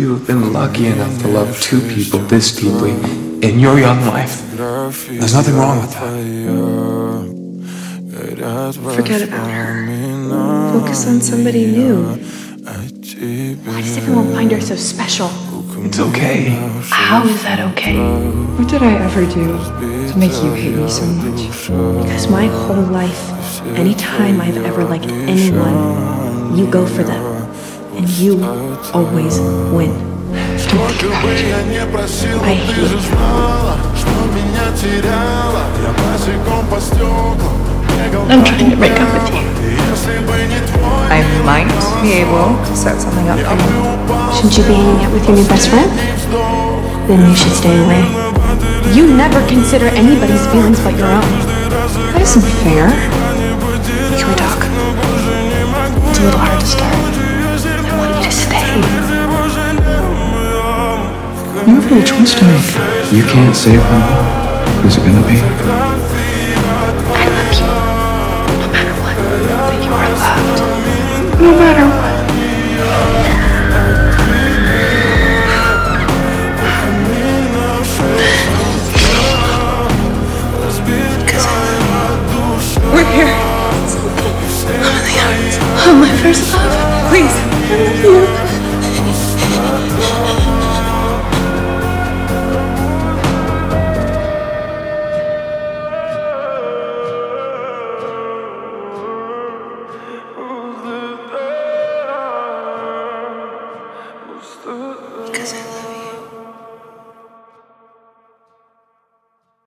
You have been lucky enough to love two people this deeply in your young life. There's nothing wrong with that. Forget about her. Focus on somebody new. Why does everyone find her so special? It's okay. How is that okay? What did I ever do to make you hate me so much? Because my whole life, anytime I've ever liked anyone, you go for them. You always win. I'm trying to break up with you. I might be able to set something up for you. Shouldn't you be hanging out with your new best friend? Then you should stay away. You never consider anybody's feelings but your own. That isn't fair. You choice to make. You can't save them. Who's it gonna be? I love you. No matter what. That you are loved. No matter what. We're here. I'm in the arms. Oh, my first love. Please. I love you.